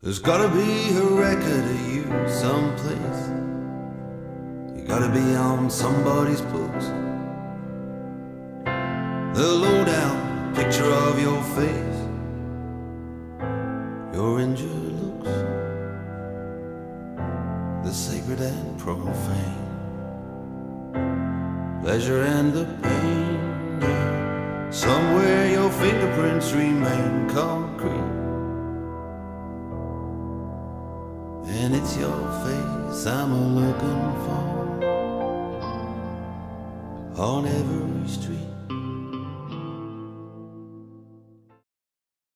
There's gotta be a record of you someplace. You gotta be on somebody's books. The lowdown picture of your face, your injured looks, the sacred and profane, pleasure and the pain. Somewhere your fingerprints remain concrete. And it's your face I'm a looking for on every street.